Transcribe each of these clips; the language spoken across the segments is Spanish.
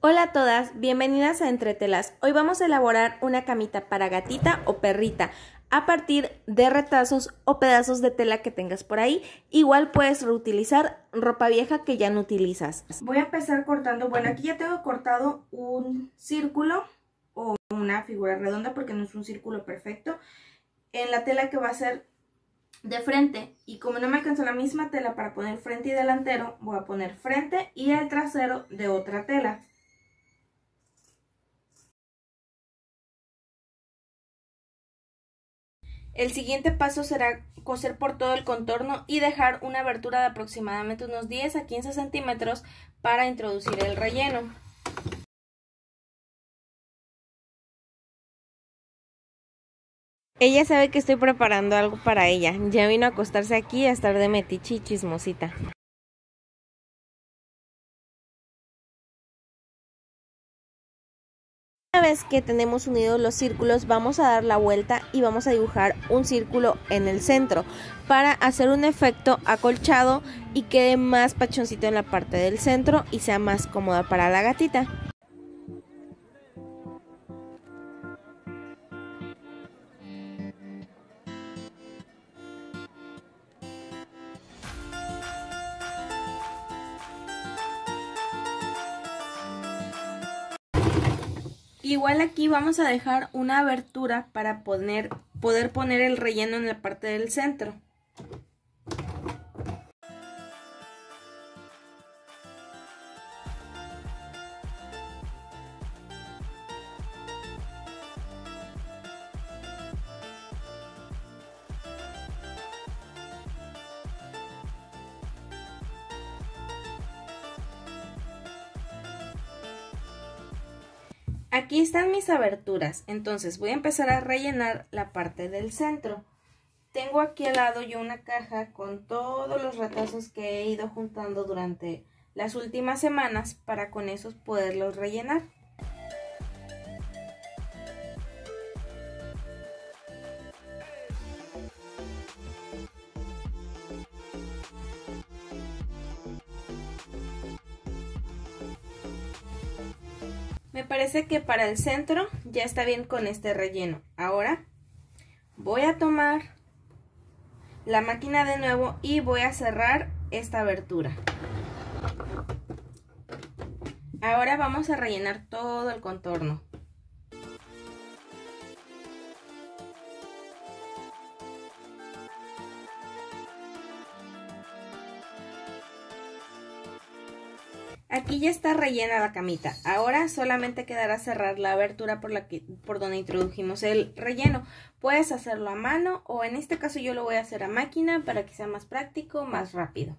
Hola a todas, bienvenidas a Entretelas. Hoy vamos a elaborar una camita para gatita o perrita a partir de retazos o pedazos de tela que tengas por ahí. Igual puedes reutilizar ropa vieja que ya no utilizas. Voy a empezar cortando, bueno aquí ya tengo cortado un círculo o una figura redonda porque no es un círculo perfecto en la tela que va a ser de frente y como no me alcanzó la misma tela para poner frente y delantero voy a poner frente y el trasero de otra tela El siguiente paso será coser por todo el contorno y dejar una abertura de aproximadamente unos 10 a 15 centímetros para introducir el relleno. Ella sabe que estoy preparando algo para ella. Ya vino a acostarse aquí a estar de metiche y chismosita. Una vez que tenemos unidos los círculos vamos a dar la vuelta y vamos a dibujar un círculo en el centro para hacer un efecto acolchado y quede más pachoncito en la parte del centro y sea más cómoda para la gatita. Igual aquí vamos a dejar una abertura para poner, poder poner el relleno en la parte del centro. Aquí están mis aberturas, entonces voy a empezar a rellenar la parte del centro. Tengo aquí al lado yo una caja con todos los retazos que he ido juntando durante las últimas semanas para con esos poderlos rellenar. Me parece que para el centro ya está bien con este relleno. Ahora voy a tomar la máquina de nuevo y voy a cerrar esta abertura. Ahora vamos a rellenar todo el contorno. Aquí ya está rellena la camita. Ahora solamente quedará cerrar la abertura por, la que, por donde introdujimos el relleno. Puedes hacerlo a mano o en este caso yo lo voy a hacer a máquina para que sea más práctico, más rápido.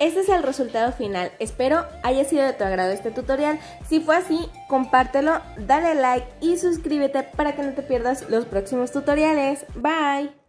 Este es el resultado final, espero haya sido de tu agrado este tutorial. Si fue así, compártelo, dale like y suscríbete para que no te pierdas los próximos tutoriales. Bye.